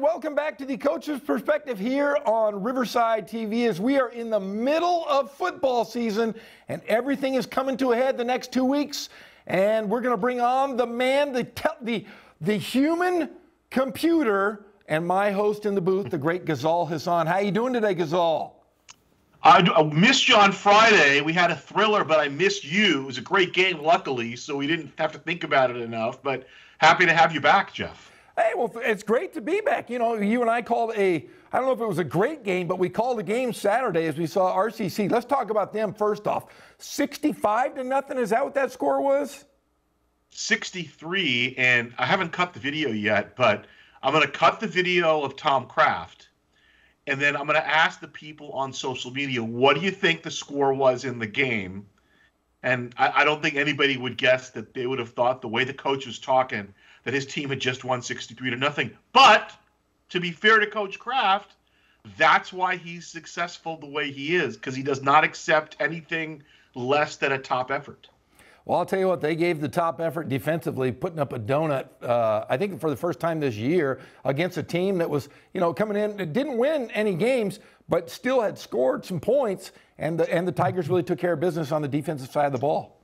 And welcome back to the Coach's Perspective here on Riverside TV as we are in the middle of football season and everything is coming to a head the next two weeks. And we're going to bring on the man, the, the, the human computer, and my host in the booth, the great Ghazal Hassan. How are you doing today, Ghazal? I missed you on Friday. We had a thriller, but I missed you. It was a great game, luckily, so we didn't have to think about it enough. But happy to have you back, Jeff. Hey, well, it's great to be back. You know, you and I called a, I don't know if it was a great game, but we called a game Saturday as we saw RCC. Let's talk about them first off. 65 to nothing. Is that what that score was? 63. And I haven't cut the video yet, but I'm going to cut the video of Tom Craft. And then I'm going to ask the people on social media, what do you think the score was in the game? And I, I don't think anybody would guess that they would have thought the way the coach was talking that his team had just won 63 to nothing. But to be fair to Coach Craft, that's why he's successful the way he is because he does not accept anything less than a top effort. Well, I'll tell you what, they gave the top effort defensively, putting up a donut, uh, I think for the first time this year, against a team that was, you know, coming in, it didn't win any games, but still had scored some points, and the, and the Tigers really took care of business on the defensive side of the ball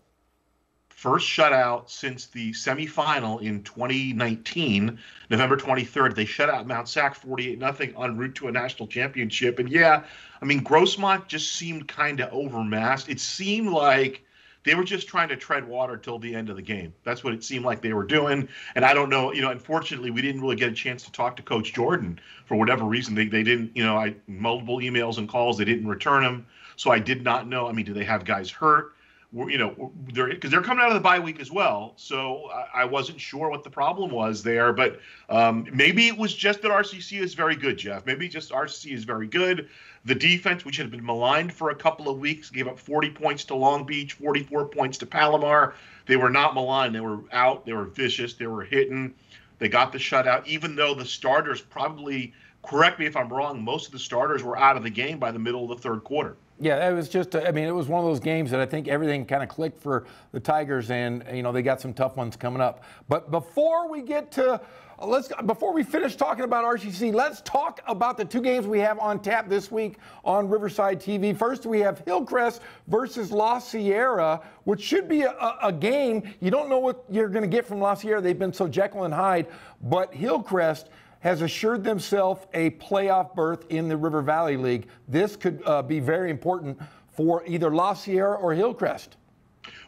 first shutout since the semifinal in 2019, November 23rd. They shut out Mount Sac 48 nothing en route to a national championship. And yeah, I mean Grossmont just seemed kind of overmassed. It seemed like they were just trying to tread water till the end of the game. That's what it seemed like they were doing. And I don't know, you know, unfortunately, we didn't really get a chance to talk to Coach Jordan for whatever reason. They, they didn't, you know, I multiple emails and calls, they didn't return them. So I did not know. I mean, do they have guys hurt? You know, they're because they're coming out of the bye week as well. So I, I wasn't sure what the problem was there, but um, maybe it was just that RCC is very good, Jeff. Maybe just RCC is very good. The defense, which had been maligned for a couple of weeks, gave up 40 points to Long Beach, 44 points to Palomar. They were not maligned. They were out. They were vicious. They were hitting. They got the shutout, even though the starters probably, correct me if I'm wrong, most of the starters were out of the game by the middle of the third quarter. Yeah, it was just, I mean, it was one of those games that I think everything kind of clicked for the Tigers, and, you know, they got some tough ones coming up. But before we get to, let's, before we finish talking about RCC, let's talk about the two games we have on tap this week on Riverside TV. First, we have Hillcrest versus La Sierra, which should be a, a game. You don't know what you're going to get from La Sierra. They've been so Jekyll and Hyde, but Hillcrest has assured themselves a playoff berth in the River Valley League. This could uh, be very important for either La Sierra or Hillcrest.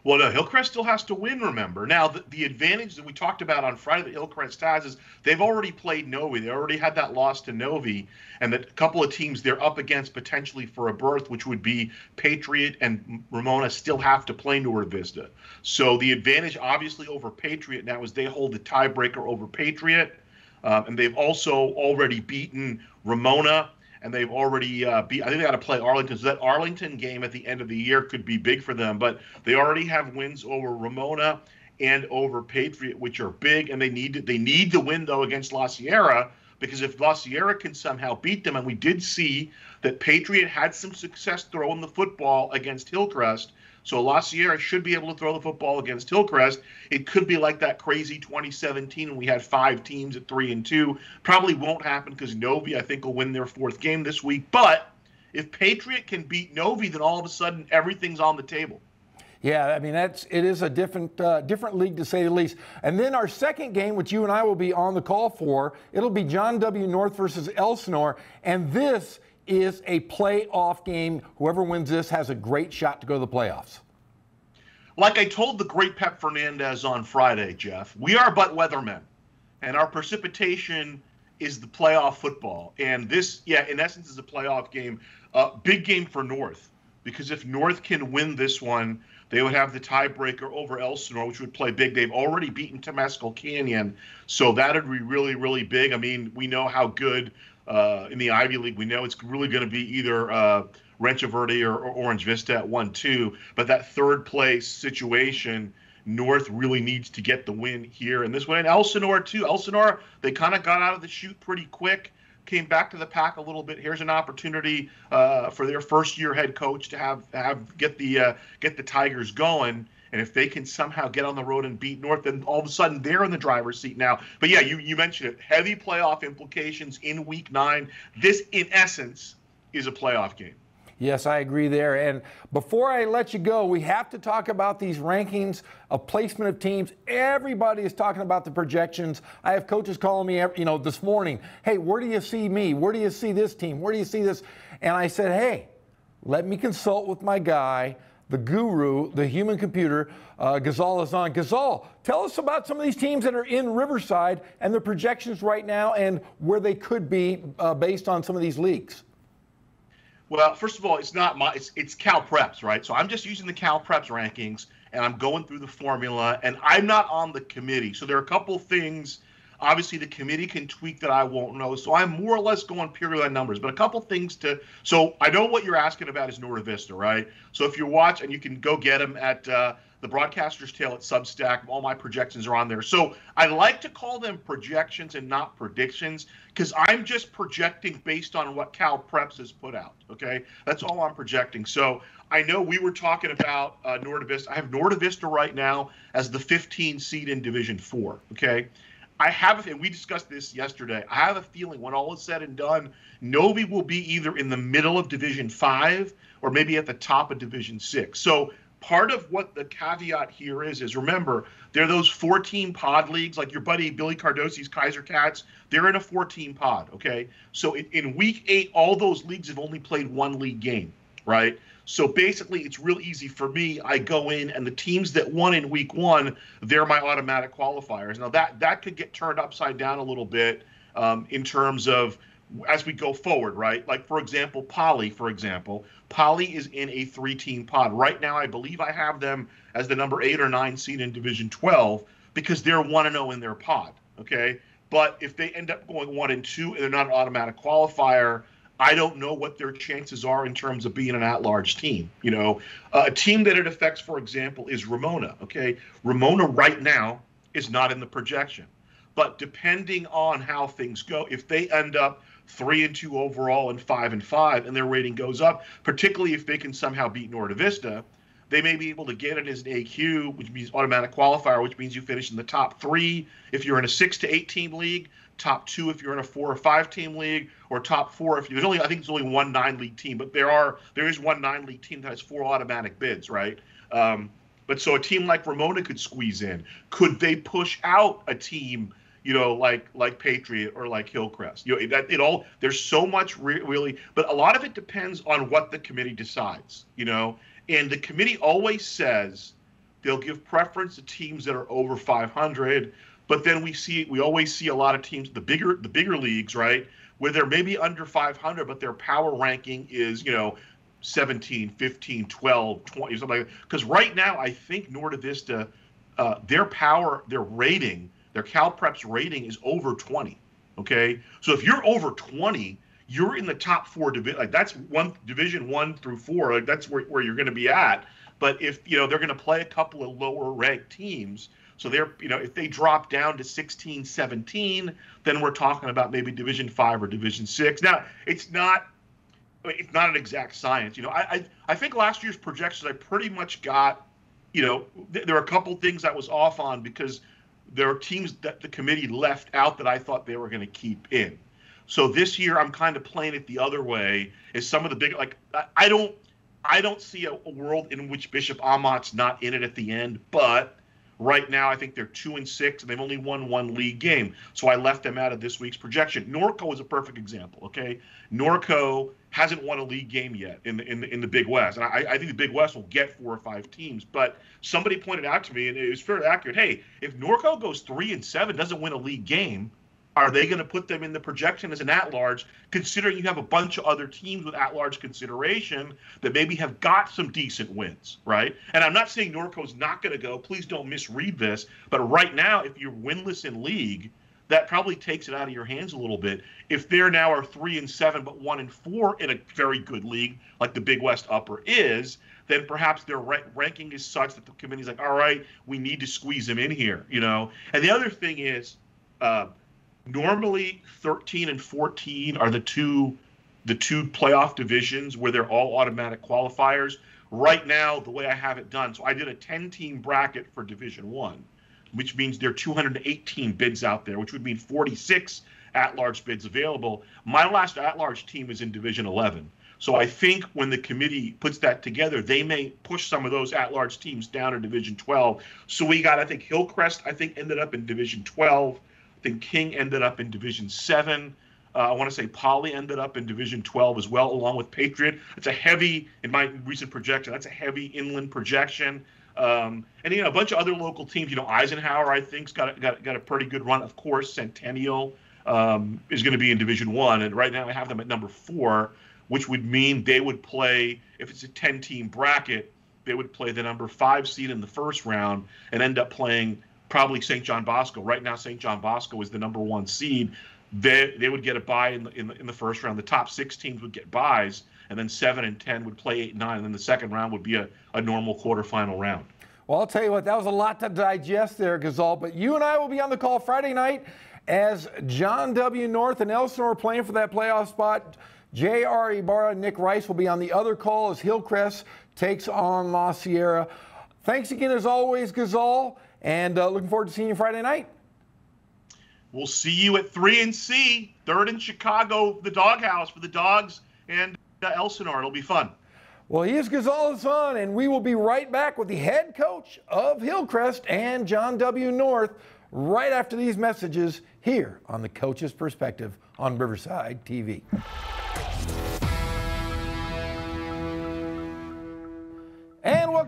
Well, no, Hillcrest still has to win, remember. Now, the, the, advantage that we talked about on Friday that Hillcrest has is they've already played Novi. They already had that loss to Novi, and that a couple of teams they're up against potentially for a berth, which would be Patriot and Ramona, still have to play Norte Vista. So the advantage, obviously, over Patriot now is they hold the tiebreaker over Patriot. Um, and they've also already beaten Ramona, and they've already uh, beat. I think they got to play Arlington. So that Arlington game at the end of the year could be big for them. But they already have wins over Ramona and over Patriot, which are big, and they need to, they need to win though against La Sierra because if La Sierra can somehow beat them, and we did see that Patriot had some success throwing the football against Hillcrest, so La Sierra should be able to throw the football against Hillcrest. It could be like that crazy 2017 when we had five teams at three and two. Probably won't happen because Novi, I think, will win their fourth game this week. But if Patriot can beat Novi, then all of a sudden everything's on the table. Yeah, I mean that's it is a different uh, different league to say the least. And then our second game, which you and I will be on the call for, it'll be John W. North versus Elsinore, and this is a playoff game. Whoever wins this has a great shot to go to the playoffs. Like I told the great Pep Fernandez on Friday, Jeff, we are but weathermen, and our precipitation is the playoff football. And this, yeah, in essence, is a playoff game. Uh, big game for North because if North can win this one, they would have the tiebreaker over Elsinore, which would play big. They've already beaten Temescal Canyon, so that would be really, really big. I mean, we know how good uh, in the Ivy League. We know it's really going to be either uh, Rancho Verde or, or, Orange Vista at one two. But that third place situation, North really needs to get the win here and this one. And Elsinore too. Elsinore they kind of got out of the chute pretty quick. Came back to the pack a little bit. Here's an opportunity uh, for their first year head coach to have have get the uh, get the Tigers going. And if they can somehow get on the road and beat North, then all of a sudden they're in the driver's seat now. But yeah, you, you mentioned it. Heavy playoff implications in week nine. This, in essence, is a playoff game. Yes, I agree there. And before I let you go, we have to talk about these rankings of placement of teams. Everybody is talking about the projections. I have coaches calling me, you know, this morning, "Hey, where do you see me? Where do you see this team? Where do you see this?" And I said, "Hey, let me consult with my guy, the guru, the human computer, uh, Ghazal Hassan. Ghazal, tell us about some of these teams that are in Riverside and their projections right now and where they could be uh, based on some of these leaks." Well, first of all, it's not my it's it's Cal Preps, right? So I'm just using the Cal Preps rankings and I'm going through the formula and I'm not on the committee. So there are a couple things obviously the committee can tweak that I won't know. So I'm more or less going purely on numbers, but a couple things to so I know what you're asking about is Norte Vista, right? So if you watch and you can go get them at uh, the broadcaster's tale at Substack. All my projections are on there. So I like to call them projections and not predictions because I'm just projecting based on what Cal Preps has put out. Okay, that's all I'm projecting. So I know we were talking about uh, Vista. I have Norte Vista right now as the 15 seed in Division Four. Okay. I have, and we discussed this yesterday. I have a feeling when all is said and done, Novi will be either in the middle of Division Five or maybe at the top of Division Six. So part of what the caveat here is is remember there are those 14 pod leagues like your buddy billy cardosi's kaiser cats they're in a 14 pod okay so in, in week eight all those leagues have only played one league game right so basically it's real easy for me i go in and the teams that won in week one they're my automatic qualifiers now that that could get turned upside down a little bit um, in terms of as we go forward, right? Like for example, Poly, for example, Poly is in a three-team pod right now. I believe I have them as the number eight or nine seed in Division 12 because they're one and zero oh in their pod. Okay, but if they end up going one and two and they're not an automatic qualifier, I don't know what their chances are in terms of being an at-large team. You know, uh, a team that it affects, for example, is Ramona. Okay, Ramona right now is not in the projection, but depending on how things go, if they end up three and two overall and five and five, and their rating goes up, particularly if they can somehow beat Norte Vista. They may be able to get it as an AQ, which means automatic qualifier, which means you finish in the top three if you're in a six to eight team league, top two if you're in a four or five team league, or top four if you, there's only I think there's only one nine league team, but there are there is one nine league team that has four automatic bids, right? Um, but so a team like Ramona could squeeze in. Could they push out a team you know, like like Patriot or like Hillcrest. You know, that it all there's so much re- really, but a lot of it depends on what the committee decides. You know, and the committee always says they'll give preference to teams that are over 500. But then we see we always see a lot of teams, the bigger the bigger leagues, right, where they're maybe under 500, but their power ranking is you know 17, 15, 12, 20, something like that. Because right now, I think Norte Vista, uh, their power, their rating their Cal Preps rating is over 20. Okay, so if you're over 20, you're in the top four division. Like that's one division one through four. Like that's where, where you're going to be at. But if you know they're going to play a couple of lower ranked teams, so they're you know if they drop down to 16, 17, then we're talking about maybe Division five or Division six. Now it's not. I mean, it's not an exact science. You know, I, I I think last year's projections I pretty much got. You know, th- there are a couple things I was off on because there are teams that the committee left out that I thought they were going to keep in. So this year I'm kind of playing it the other way. Is some of the big like I don't I don't see a, a world in which Bishop Amat's not in it at the end, but right now I think they're two and six and they've only won one league game. So I left them out of this week's projection. Norco is a perfect example. Okay, Norco hasn't won a league game yet in the in the, in the Big West, and I, I think the Big West will get four or five teams. But somebody pointed out to me, and it was fairly accurate. Hey, if Norco goes three and seven, doesn't win a league game, are they going to put them in the projection as an at-large, considering you have a bunch of other teams with at-large consideration that maybe have got some decent wins, right? And I'm not saying Norco's not going to go. Please don't misread this. But right now, if you're winless in league that probably takes it out of your hands a little bit. If they're now are three and seven, but one and four in a very good league like the Big West Upper is, then perhaps their ranking is such that the committee's like, all right, we need to squeeze them in here, you know. And the other thing is, uh, normally 13 and 14 are the two the two playoff divisions where they're all automatic qualifiers. right now, the way I have it done, so I did a 10 team bracket for Division One, which means there are 218 bids out there, which would mean 46 at large bids available. My last at large team is in Division 11. So I think when the committee puts that together, they may push some of those at large teams down to Division 12. So we got, I think, Hillcrest, I think, ended up in Division 12. Think King ended up in Division 7. Uh, I want to say Poly ended up in Division 12 as well, along with Patriot. It's a heavy, in my recent projection, that's a heavy inland projection. Um, and you know a bunch of other local teams. You know Eisenhower, I think's got got got a pretty good run. Of course, Centennial um, is going to be in Division One, and right now I have them at number four which would mean they would play, if it's a 10 team bracket, they would play the number five seed in the first round and end up playing probably St. John Bosco. Right now, St. John Bosco is the number one seed. They, they would get a bye in the, in, the, in the first round. The top six teams would get buys, and then seven and 10 would play eight and nine. And then the second round would be a, a normal quarterfinal round. Well, I'll tell you what, that was a lot to digest there, Gazal. But you and I will be on the call Friday night as John W. North and Elsinore are playing for that playoff spot. J.R. Ibarra, and Nick Rice will be on the other call as Hillcrest takes on La Sierra. Thanks again, as always, Gazal, and uh, looking forward to seeing you Friday night. We'll see you at 3 and C, third in Chicago, the doghouse for the dogs and uh, Elsinore. It'll be fun. Well, he is Ghazal Hassan, and we will be right back with the head coach of Hillcrest and John W. North right after these messages here on the Coach's Perspective on Riverside TV.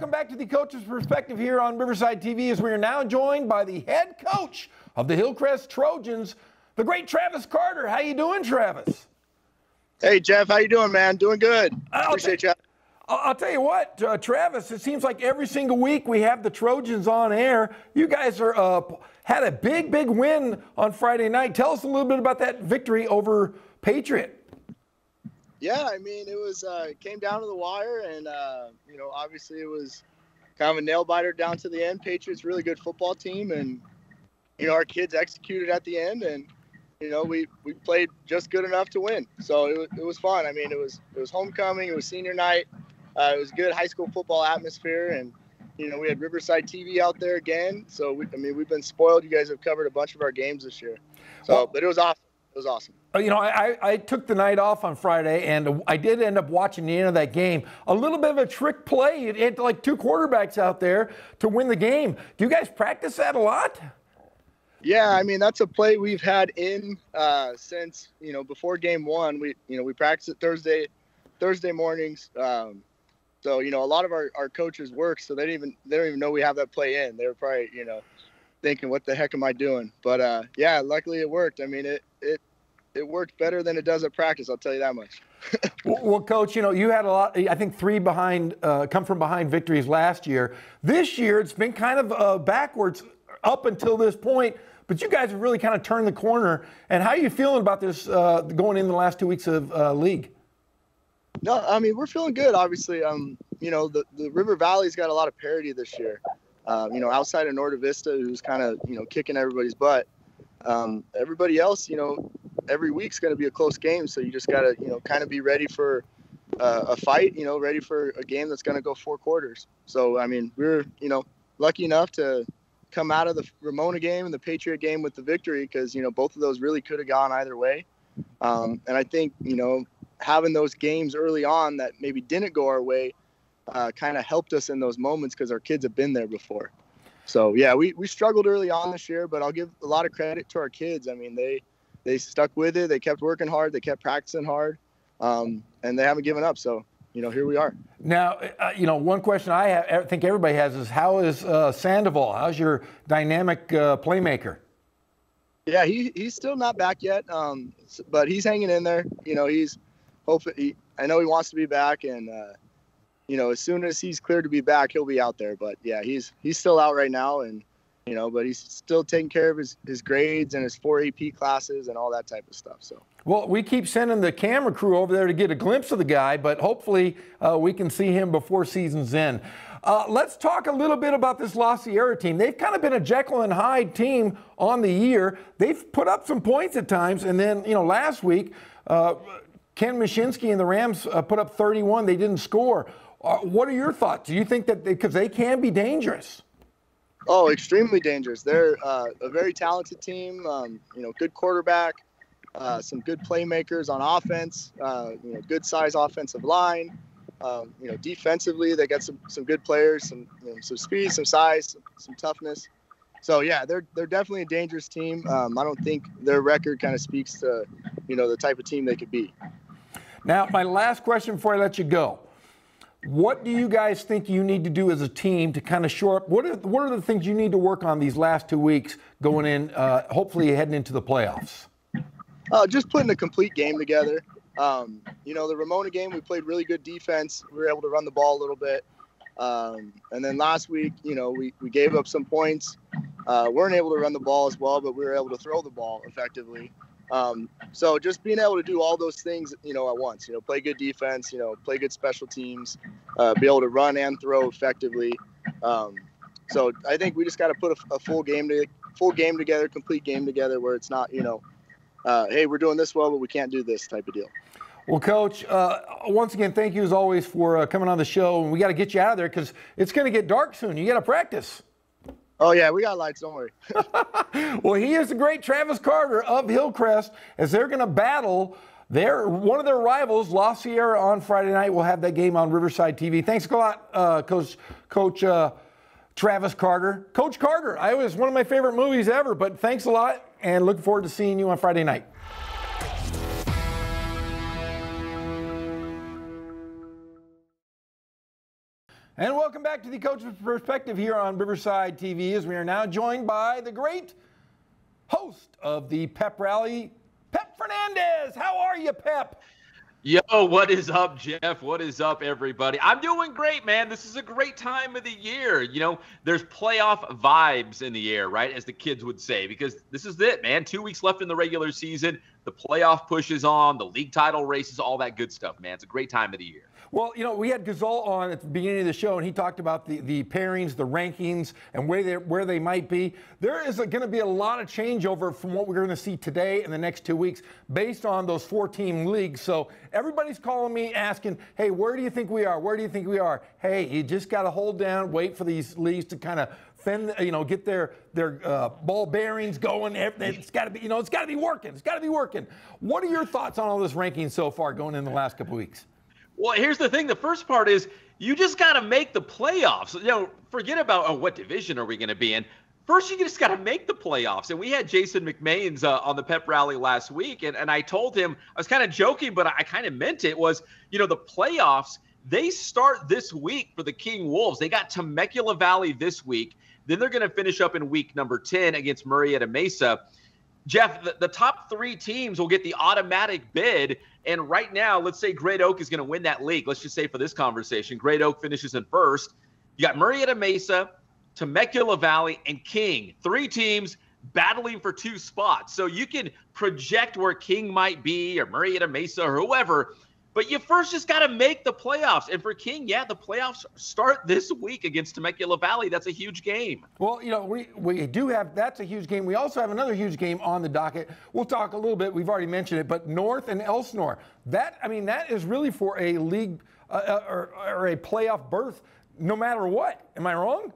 Welcome back to the Coach's Perspective here on Riverside TV as we are now joined by the head coach of the Hillcrest Trojans, the great Travis Carter. How you doing, Travis? Hey, Jeff. How you doing, man? Doing good. I'll Appreciate you. I'll tell you what, uh, Travis. It seems like every single week we have the Trojans on air. You guys are uh, had a big, big win on Friday night. Tell us a little bit about that victory over Patriot. Yeah, I mean, it was uh, it came down to the wire, and uh, you know, obviously it was kind of a nail biter down to the end. Patriots really good football team, and you know, our kids executed at the end, and you know, we we played just good enough to win. So it was, it was fun. I mean, it was it was homecoming, it was senior night, uh, it was good high school football atmosphere, and you know, we had Riverside TV out there again. So we, I mean, we've been spoiled. You guys have covered a bunch of our games this year. So, but it was awesome. It was awesome. Uh, you know, I, I took the night off on Friday, and I did end up watching the end of that game. A little bit of a trick play. It had like two quarterbacks out there to win the game. Do you guys practice that a lot? Yeah, I mean that's a play we've had in uh, since you know before game one. We you know we practice it Thursday, Thursday mornings. Um, so you know a lot of our, our coaches work, so they don't even they don't even know we have that play in. They're probably you know thinking what the heck am I doing? But uh, yeah, luckily it worked. I mean it it it worked better than it does at practice. I'll tell you that much. well, coach, you know you had a lot. I think three behind, uh, come from behind victories last year. This year it's been kind of uh, backwards up until this point. But you guys have really kind of turned the corner. And how are you feeling about this uh, going in the last two weeks of uh, league? No, I mean we're feeling good. Obviously, um, you know the, the River Valley's got a lot of parity this year. Uh, you know, outside of Norte Vista, who's kind of you know kicking everybody's butt. Um, everybody else, you know, every week's going to be a close game. So you just got to, you know, kind of be ready for uh, a fight, you know, ready for a game that's going to go four quarters. So, I mean, we are you know, lucky enough to come out of the Ramona game and the Patriot game with the victory because, you know, both of those really could have gone either way. Um, and I think, you know, having those games early on that maybe didn't go our way uh, kind of helped us in those moments because our kids have been there before. So yeah, we, we struggled early on this year, but I'll give a lot of credit to our kids. I mean, they they stuck with it. They kept working hard. They kept practicing hard, um, and they haven't given up. So you know, here we are. Now, uh, you know, one question I, have, I think everybody has is how is uh, Sandoval? How's your dynamic uh, playmaker? Yeah, he, he's still not back yet, um, but he's hanging in there. You know, he's hoping. He, I know he wants to be back, and uh, you know, as soon as he's cleared to be back, he'll be out there. But yeah, he's he's still out right now, and you know, but he's still taking care of his, his grades and his four AP classes and all that type of stuff. So. Well, we keep sending the camera crew over there to get a glimpse of the guy, but hopefully uh, we can see him before season's end. Uh, let's talk a little bit about this La Sierra team. They've kind of been a Jekyll and Hyde team on the year. They've put up some points at times, and then you know last week, uh, Ken Mashinsky and the Rams uh, put up 31. They didn't score. Uh, what are your thoughts? Do you think that because they, they, can be dangerous? Oh, extremely dangerous. They're uh, a very talented team. Um, you know, good quarterback, uh, some good playmakers on offense. Uh, you know, good size offensive line. Um, you know, defensively, they got some some good players, some you know, some speed, some size, some, some, toughness. So yeah, they're they're definitely a dangerous team. Um, I don't think their record kind of speaks to you know the type of team they could be. Now, my last question before I let you go. What do you guys think you need to do as a team to kind of shore up? What are, what are the things you need to work on these last two weeks going in, uh, hopefully heading into the playoffs? Uh, just putting a complete game together. Um, you know, the Ramona game, we played really good defense. We were able to run the ball a little bit. Um, and then last week, you know, we, we gave up some points. Uh, weren't able to run the ball as well, but we were able to throw the ball effectively. Um, so just being able to do all those things, you know, at once, you know, play good defense, you know, play good special teams, uh, be able to run and throw effectively. Um, so I think we just got to put a, a, full game to full game together, complete game together, where it's not, you know, uh, hey, we're doing this well, but we can't do this type of deal. Well, Coach, uh, once again, thank you as always for uh, coming on the show, and we got to get you out of there because it's going to get dark soon. You got to practice. Oh yeah, we got lights. Don't worry. well, he is the great Travis Carter of Hillcrest as they're going to battle. Their one of their rivals, La Sierra, on Friday night. We'll have that game on Riverside TV. Thanks a lot, uh, Coach Coach uh, Travis Carter. Coach Carter, I was one of my favorite movies ever. But thanks a lot, and looking forward to seeing you on Friday night. And welcome back to the Coach's Perspective here on Riverside TV as we are now joined by the great host of the Pep Rally, Pep Fernandez. How are you, Pep? Yo, what is up, Jeff? What is up, everybody? I'm doing great, man. This is a great time of the year. You know, there's playoff vibes in the air, right? As the kids would say, because this is it, man. Two weeks left in the regular season. The playoff push is on, the league title races, all that good stuff, man. It's a great time of the year. Well, you know, we had Gazal on at the beginning of the show, and he talked about the, the pairings, the rankings, and where they where they might be. There is going to be a lot of changeover from what we're going to see today and the next two weeks, based on those four-team leagues. So everybody's calling me asking, "Hey, where do you think we are? Where do you think we are?" Hey, you just got to hold down, wait for these leagues to kind of fend, you know, get their their uh, ball bearings going. It's got to be, you know, it's got to be working. It's got to be working. What are your thoughts on all this ranking so far going in the last couple weeks? Well, here's the thing. The first part is you just got to make the playoffs. You know, forget about oh, what division are we going to be in. First, you just got to make the playoffs. And we had Jason McMahon's uh, on the pep rally last week, and, and I told him I was kind of joking, but I, kind of meant it. Was you know the playoffs they start this week for the King Wolves. They got Temecula Valley this week. Then they're going to finish up in week number 10 against Murrieta Mesa. Jeff, the, the, top three teams will get the automatic bid. And right now, let's say Great Oak is going to win that league. Let's just say for this conversation, Great Oak finishes in first. You got Murrieta Mesa, Temecula Valley, and King. Three teams battling for two spots. So you can project where King might be or Murrieta Mesa or whoever. But you first just got to make the playoffs. And for King, yeah, the playoffs start this week against Temecula Valley. That's a huge game. Well, you know, we, we do have that's a huge game. We also have another huge game on the docket. We'll talk a little bit. We've already mentioned it, but North and Elsinore. That I mean, that is really for a league uh, uh or, or a playoff berth, no matter what. Am I wrong?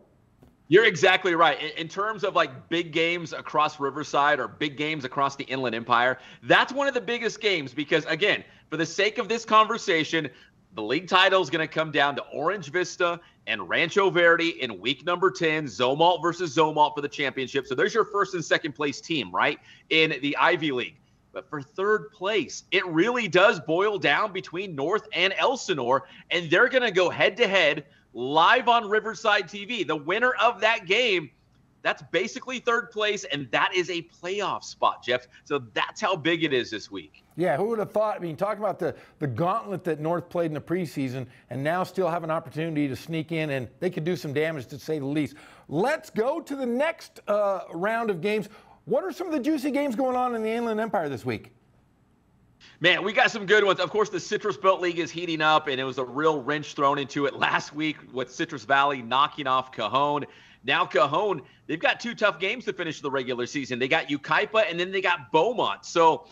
You're exactly right. In, in, terms of like big games across Riverside or big games across the Inland Empire, that's one of the biggest games because, again, for the sake of this conversation, the league title is going to come down to Orange Vista and Rancho Verde in week number 10, Zomalt versus Zomalt for the championship. So there's your first and second place team, right, in the Ivy League. But for third place, it really does boil down between North and Elsinore, and they're going to go head to head live on Riverside TV. The winner of that game, that's basically third place, and that is a playoff spot, Jeff. So that's how big it is this week. Yeah, who would have thought? I mean, talking about the, the gauntlet that North played in the preseason and now still have an opportunity to sneak in, and they could do some damage to say the least. Let's go to the next uh, round of games. What are some of the juicy games going on in the Inland Empire this week? Man, we got some good ones. Of course, the Citrus Belt League is heating up, and it was a real wrench thrown into it last week with Citrus Valley knocking off Cajon. Now, Cajon, they've got two tough games to finish the regular season. They got Yucaipa, and then they got Beaumont. So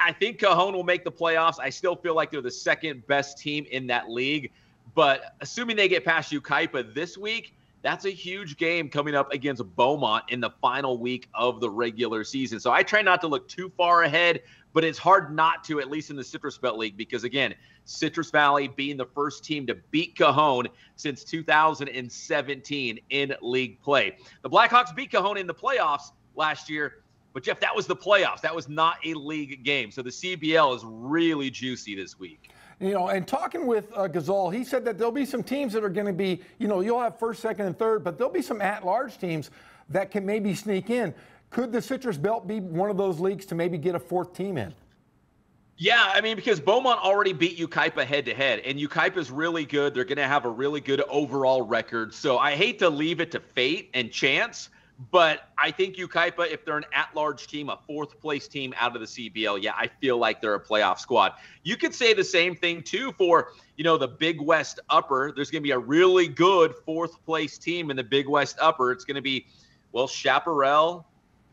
I think Cajon will make the playoffs. I still feel like they're the second best team in that league. But assuming they get past Yucaipa this week, that's a huge game coming up against Beaumont in the final week of the regular season. So I try not to look too far ahead, but it's hard not to, at least in the Citrus Belt League, because again, Citrus Valley being the first team to beat Cajon since 2017 in league play. The Blackhawks beat Cajon in the playoffs last year, but Jeff, that was the playoffs. That was not a league game. So the CBL is really juicy this week. You know, and talking with uh, Gazal, he said that there'll be some teams that are going to be, you know, you'll have first, second, and third, but there'll be some at-large teams that can maybe sneak in. Could the Citrus Belt be one of those leagues to maybe get a fourth team in? Yeah, I mean, because Beaumont already beat Yucaipa head to head, and Yucaipa is really good. They're going to have a really good overall record. So I hate to leave it to fate and chance, but I think Yucaipa, if they're an at-large team, a fourth place team out of the CBL, yeah, I feel like they're a playoff squad. You could say the same thing too for you know the Big West Upper. There's going to be a really good fourth place team in the Big West Upper. It's going to be well Chaparral,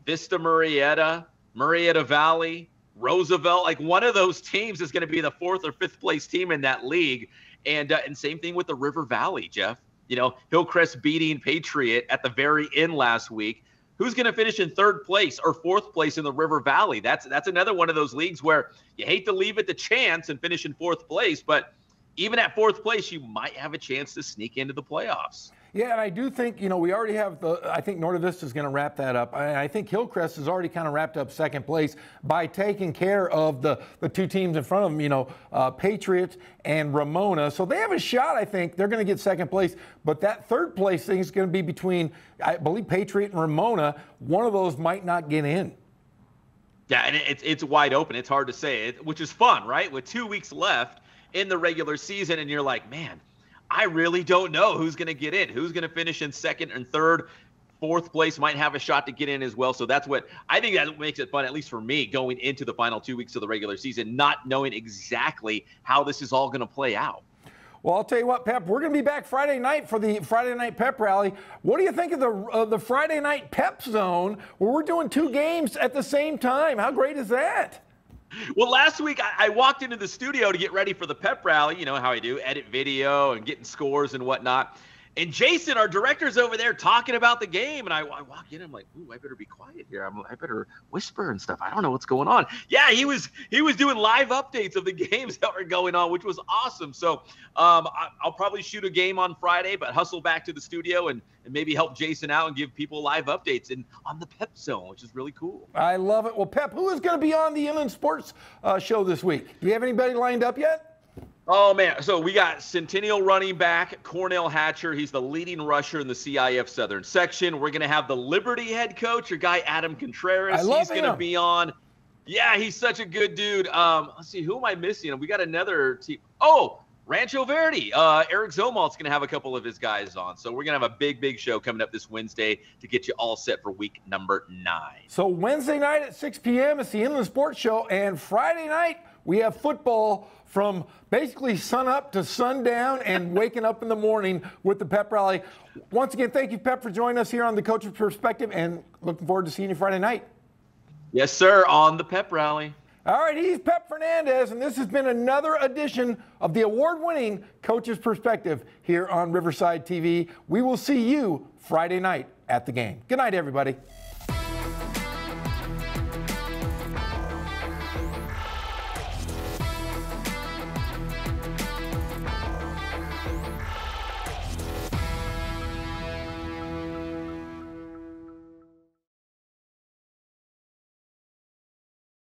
Vista Murrieta, Murrieta Valley, Roosevelt. Like one of those teams is going to be the fourth or fifth place team in that league. And uh, and same thing with the River Valley, Jeff. You know, Hillcrest beating Patriot at the very end last week. Who's going to finish in third place or fourth place in the River Valley? That's that's another one of those leagues where you hate to leave it to chance and finish in fourth place, but even at fourth place, you might have a chance to sneak into the playoffs. Yeah, and I do think, you know, we already have the, I think Norte Vista is going to wrap that up. I, I, think Hillcrest has already kind of wrapped up second place by taking care of the, the two teams in front of them, you know, uh, Patriots and Ramona. So they have a shot, I think. They're going to get second place. But that third place thing is going to be between, I believe, Patriot and Ramona. One of those might not get in. Yeah, and it's, it's wide open. It's hard to say, which is fun, right? With two weeks left in the regular season, and you're like, man, I really don't know who's going to get in, who's going to finish in second and third. Fourth place might have a shot to get in as well. So that's what I think that makes it fun, at least for me, going into the final two weeks of the regular season, not knowing exactly how this is all going to play out. Well, I'll tell you what, Pep, we're going to be back Friday night for the Friday night pep rally. What do you think of the uh, the Friday night pep zone where we're doing two games at the same time? How great is that? Well, last week I, I, walked into the studio to get ready for the pep rally. You know how I do, edit video and getting scores and whatnot. And Jason, our director's over there talking about the game, and I, I walk in. I'm like, "Ooh, I better be quiet here. I'm, I better whisper and stuff. I don't know what's going on." Yeah, he was he was doing live updates of the games that were going on, which was awesome. So um, I, will probably shoot a game on Friday, but hustle back to the studio and, and maybe help Jason out and give people live updates and on the Pep Zone, which is really cool. I love it. Well, Pep, who is going to be on the Inland Sports uh, show this week? Do you have anybody lined up yet? Oh man, so we got Centennial running back Cornell Hatcher. He's the leading rusher in the CIF Southern section. We're gonna have the Liberty head coach, your guy Adam Contreras. I love he's him. gonna be on. Yeah, he's such a good dude. Um, let's see, who am I missing? We got another team. Oh, Rancho Verde. Uh, Eric Zomalt's gonna have a couple of his guys on. So we're gonna have a big, big show coming up this Wednesday to get you all set for week number nine. So Wednesday night at 6 p.m. it's the Inland Sports Show, and Friday night we have football from basically sun up to sundown and waking up in the morning with the pep rally. Once again, thank you, Pep, for joining us here on the Coach's Perspective, and looking forward to seeing you Friday night. Yes, sir, on the pep rally. All right, he's Pep Fernandez, and this has been another edition of the award winning Coach's Perspective here on Riverside TV. We will see you Friday night at the game. Good night, everybody.